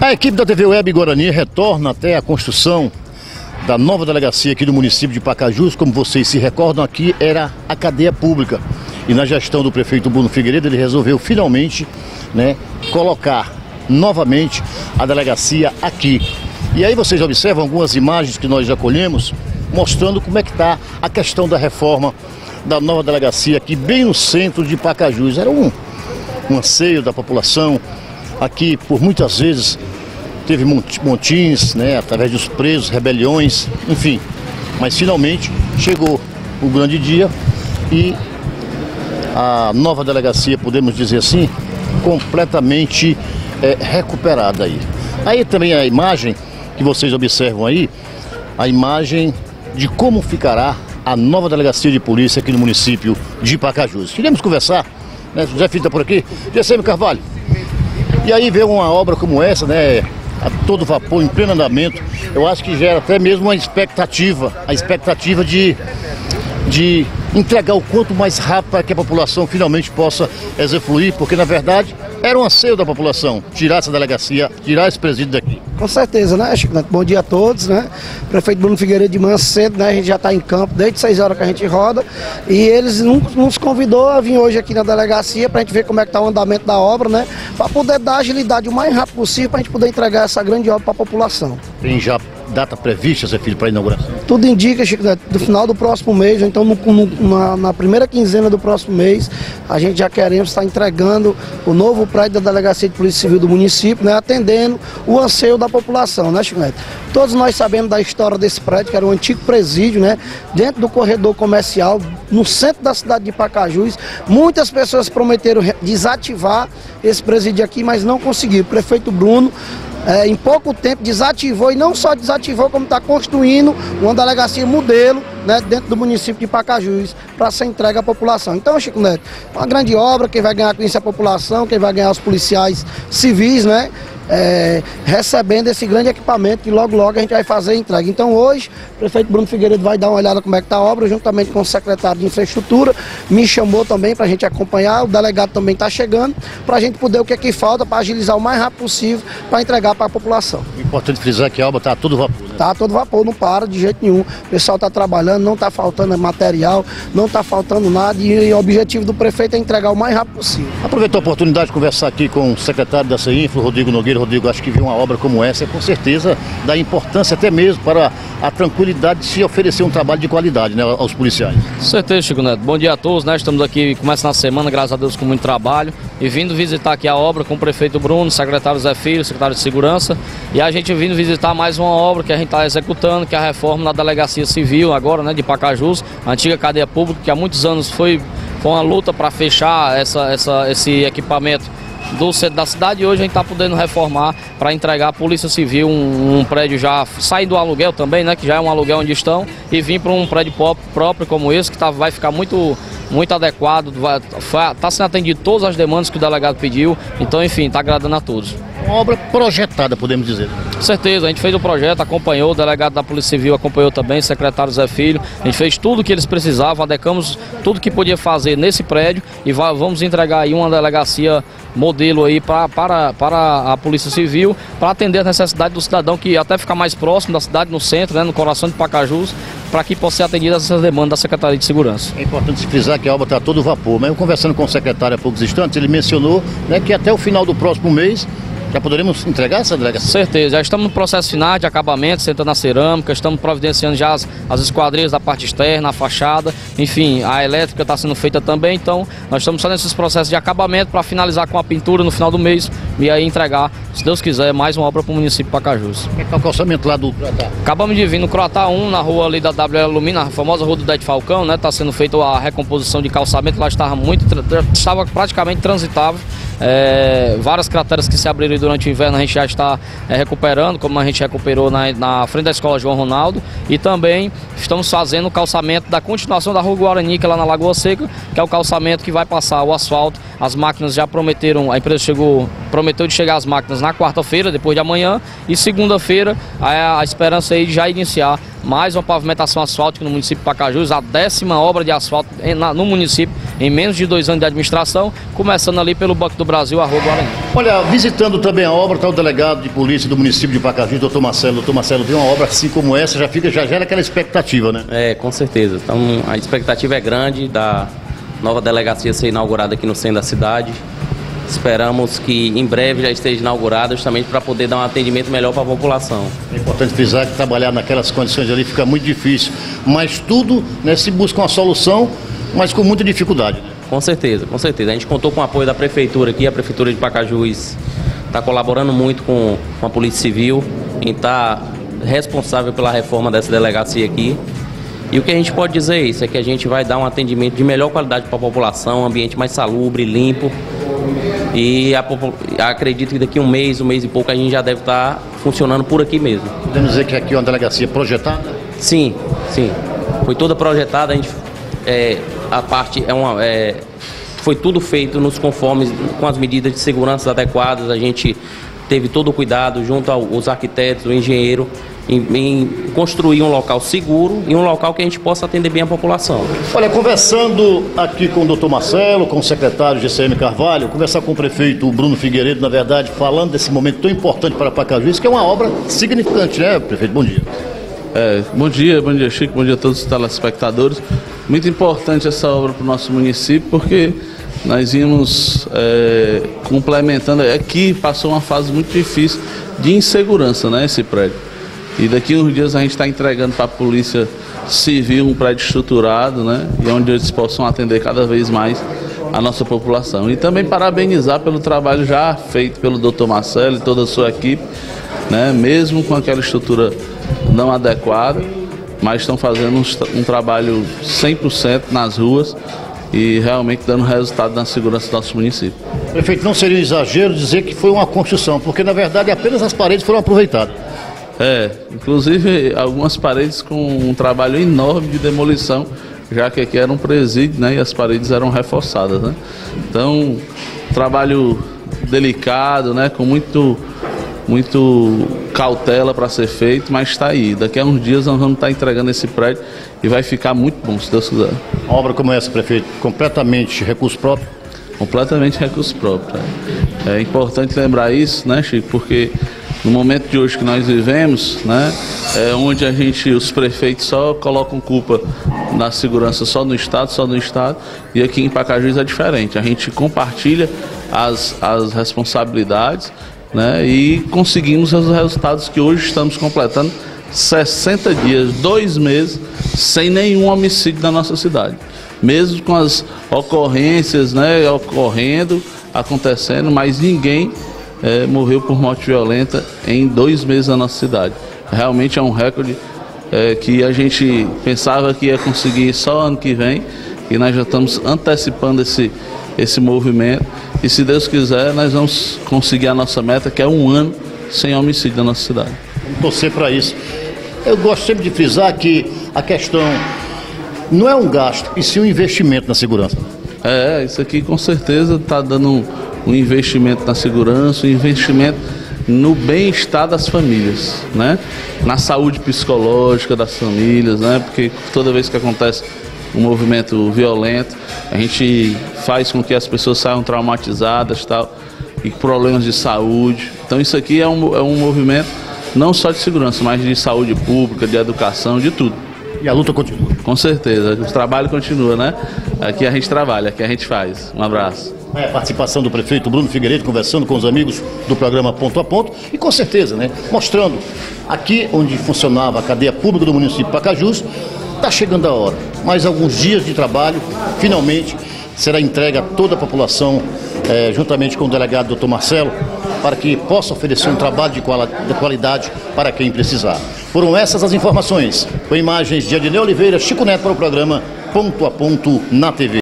A equipe da TV Web Guarani retorna até a construção da nova delegacia aqui do município de Pacajus. Como vocês se recordam, aqui era a cadeia pública. E na gestão do prefeito Bruno Figueiredo, ele resolveu finalmente né, colocar novamente a delegacia aqui. E aí vocês observam algumas imagens que nós já colhemos, mostrando como é que está a questão da reforma da nova delegacia aqui, bem no centro de Pacajus. Era um, um anseio da população. Aqui, por muitas vezes, teve montins, né, através dos presos, rebeliões, enfim. Mas finalmente chegou o grande dia e a nova delegacia, podemos dizer assim, completamente é, recuperada aí. Aí também a imagem que vocês observam aí, a imagem de como ficará a nova delegacia de polícia aqui no município de Pacajus. Queremos conversar, né? José Filho está por aqui, GCM Carvalho. E aí ver uma obra como essa, né? A todo vapor, em pleno andamento, eu acho que gera até mesmo uma expectativa, a expectativa de, de entregar o quanto mais rápido para que a população finalmente possa exefluir, porque na verdade era um anseio da população tirar essa delegacia, tirar esse presídio daqui. Com certeza, né, Chico? Bom dia a todos, né? Prefeito Bruno Figueiredo de manhã cedo, né? A gente já está em campo desde 6 horas que a gente roda. E eles nos convidou a vir hoje aqui na delegacia para a gente ver como é que está o andamento da obra, né? Para poder dar agilidade o mais rápido possível para a gente poder entregar essa grande obra para a população. Tem já data prevista, Zé Filho, para a inauguração? Tudo indica, Chico, né, do final do próximo mês, então no, no, na, na, primeira quinzena do próximo mês, a gente já queremos estar entregando o novo prédio da Delegacia de Polícia Civil do município, né, atendendo o anseio da população, né, Chico Neto? Todos nós sabemos da história desse prédio, que era um antigo presídio, né, dentro do corredor comercial, no centro da cidade de Pacajus. Muitas pessoas prometeram desativar esse presídio aqui, mas não conseguiram. O prefeito Bruno é, em pouco tempo desativou e não só desativou, como está construindo uma delegacia modelo né, dentro do município de Pacajus para ser entregue à população. Então, Chico Neto, uma grande obra, quem vai ganhar com isso é a população, quem vai ganhar os policiais civis, né? É, recebendo esse grande equipamento que logo logo a gente vai fazer a entrega. Então hoje o prefeito Bruno Figueiredo vai dar uma olhada como é que está a obra, juntamente com o secretário de infraestrutura, me chamou também para a gente acompanhar, o delegado também está chegando, para a gente poder o que é que falta para agilizar o mais rápido possível para entregar para a população. O importante frisar é que a obra está todo vapor. Né? Está todo vapor, não para de jeito nenhum. O pessoal está trabalhando, não está faltando material, não está faltando nada e, e, o objetivo do prefeito é entregar o mais rápido possível. Aproveitou a oportunidade de conversar aqui com o secretário da CEINFRA, Rodrigo Nogueira, Rodrigo, acho que ver uma obra como essa é com certeza da importância até mesmo para a tranquilidade de se oferecer um trabalho de qualidade né, aos policiais. Com certeza, Chico Neto. Bom dia a todos, né? Estamos aqui, começa na semana, graças a Deus, com muito trabalho e vindo visitar aqui a obra com o prefeito Bruno, secretário Zé Filho, secretário de Segurança e a gente vindo visitar mais uma obra que a gente está executando, que é a reforma na Delegacia Civil agora, né, de Pacajus, antiga cadeia pública que há muitos anos foi, foi uma luta para fechar essa, essa, esse equipamento do centro da cidade. E hoje a gente está podendo reformar para entregar à Polícia Civil um, um, prédio já sair do aluguel também, né? Que já é um aluguel onde estão. E vir para um prédio próprio como esse que tá, vai ficar muito muito adequado, está sendo atendido todas as demandas que o delegado pediu, então enfim, está agradando a todos uma obra projetada, podemos dizer. Certeza, a gente fez o projeto, acompanhou, o delegado da Polícia Civil acompanhou também, o secretário Zé Filho. A gente fez tudo o que eles precisavam, adequamos tudo que podia fazer nesse prédio e vamos entregar aí uma delegacia modelo aí pra, para, para a Polícia Civil, para atender a necessidade do cidadão que até ficar mais próximo da cidade, no centro, né, no coração de Pacajus, para que possa ser atendida essas demandas da Secretaria de Segurança. É importante frisar que a obra está todo vapor, mas eu conversando com o secretário há poucos instantes, ele mencionou né, que até o final do próximo mês já poderemos entregar essa delegacia? Certeza, já estamos no processo final de acabamento, sentando na cerâmica, estamos providenciando já as, as esquadrias da parte externa, a fachada, enfim, a elétrica está sendo feita também, então nós estamos só nesses processos de acabamento para finalizar com a pintura no final do mês e aí entregar, se Deus quiser, mais uma obra para o município de Pacajus. Como é que o calçamento lá do Croatá? Acabamos de vir no Croatá 1, na rua ali da WL Lumina, a famosa rua do Dete Falcão, né? Está sendo feita a recomposição de calçamento, lá estava muito, estava praticamente transitável. É, várias crateras que se abriram durante o inverno a gente já está é, recuperando, como a gente recuperou na, na, frente da escola João Ronaldo. E também estamos fazendo o calçamento da continuação da Rua Guarani, que é lá na Lagoa Seca, que é o calçamento que vai passar o asfalto. As máquinas já prometeram, a empresa chegou, prometeu de chegar as máquinas na quarta-feira, depois de amanhã, e segunda-feira a, a esperança aí de já iniciar mais uma pavimentação asfáltica no município de Pacajus, a décima obra de asfalto no município em menos de dois anos de administração, começando ali pelo Banco do Brasil, a Rua Guarani. Olha, visitando também a obra, está o delegado de polícia do município de Pacajus, doutor Marcelo. Doutor Marcelo, vê uma obra assim como essa, já fica, já gera aquela expectativa, né? É, com certeza. Então a expectativa é grande da nova delegacia ser inaugurada aqui no centro da cidade. Esperamos que em breve já esteja inaugurada, justamente para poder dar um atendimento melhor para a população. É importante frisar que trabalhar naquelas condições ali fica muito difícil, mas tudo né, se busca uma solução, mas com muita dificuldade. Com certeza, com certeza. A gente contou com o apoio da prefeitura aqui, a prefeitura de Pacajus está colaborando muito com, a Polícia Civil em estar tá responsável pela reforma dessa delegacia aqui. E o que a gente pode dizer é isso, é que a gente vai dar um atendimento de melhor qualidade para a população, um ambiente mais salubre, limpo, e a, acredito que daqui um mês, um mês e pouco, a gente já deve estar funcionando por aqui mesmo. Podemos dizer que aqui é uma delegacia projetada? Sim, sim. Foi toda projetada, a gente. É, a parte é uma. É, foi tudo feito nos conformes, com as medidas de segurança adequadas, a gente teve todo o cuidado junto aos arquitetos, o engenheiro, em, em, construir um local seguro e um local que a gente possa atender bem a população. Olha, conversando aqui com o doutor Marcelo, com o secretário GCM Carvalho, conversar com o prefeito Bruno Figueiredo, na verdade, falando desse momento tão importante para Pacajus, que é uma obra significante, né, prefeito? Bom dia. É, bom dia, bom dia Chico, bom dia a todos os telespectadores. Muito importante essa obra para o nosso município, porque nós íamos é, complementando. Aqui passou uma fase muito difícil de insegurança, né, esse prédio. E daqui uns dias a gente está entregando para a Polícia Civil um prédio estruturado, né? E onde eles possam atender cada vez mais a nossa população. E também parabenizar pelo trabalho já feito pelo Dr. Marcelo e toda a sua equipe, né? Mesmo com aquela estrutura não adequada, mas estão fazendo um, um trabalho 100% nas ruas e realmente dando resultado na segurança do nosso município. Prefeito, não seria um exagero dizer que foi uma construção, porque na verdade apenas as paredes foram aproveitadas. É, inclusive algumas paredes com um trabalho enorme de demolição, já que aqui era um presídio, né, e as paredes eram reforçadas, né? Então, trabalho delicado, né, com muito muito cautela para ser feito, mas está aí. Daqui a uns dias nós vamos estar entregando esse prédio e vai ficar muito bom, se Deus quiser. Uma obra como essa, prefeito, completamente recurso próprio? Completamente recurso próprio. É, é importante lembrar isso, né, Chico, porque no momento de hoje que nós vivemos, né, é onde a gente, os prefeitos só colocam culpa na segurança só no Estado, só no Estado, e aqui em Pacajus é diferente. A gente compartilha as, as responsabilidades né, e conseguimos os resultados que hoje estamos completando 60 dias, dois meses, sem nenhum homicídio na nossa cidade. Mesmo com as ocorrências né, ocorrendo, acontecendo, mas ninguém é, morreu por morte violenta em dois meses na nossa cidade. Realmente é um recorde é, que a gente pensava que ia conseguir só ano que vem e nós já estamos antecipando esse, esse movimento. E se Deus quiser, nós vamos conseguir a nossa meta, que é um ano sem homicídio na nossa cidade. Vamos torcer para isso. Eu gosto sempre de frisar que a questão não é um gasto, e sim um investimento na segurança. É, isso aqui com certeza está dando um investimento na segurança, um investimento no bem-estar das famílias, né? Na saúde psicológica das famílias, né? Porque toda vez que acontece um movimento violento, a gente faz com que as pessoas saiam traumatizadas, tal, e problemas de saúde. Então isso aqui é um, é um movimento não só de segurança, mas de saúde pública, de educação, de tudo. E a luta continua. Com certeza, o trabalho continua, né? Aqui a gente trabalha, aqui a gente faz. Um abraço. É, a participação do prefeito Bruno Figueiredo conversando com os amigos do programa Ponto a Ponto e com certeza, né, mostrando aqui onde funcionava a cadeia pública do município de Pacajus, está chegando a hora. Mais alguns dias de trabalho, finalmente será entregue a toda a população, é, juntamente com o delegado doutor Marcelo, para que possa oferecer um trabalho de qualidade para quem precisar. Foram essas as informações. Com imagens de Adnei Oliveira, Chico Neto para o programa Ponto a Ponto na TV.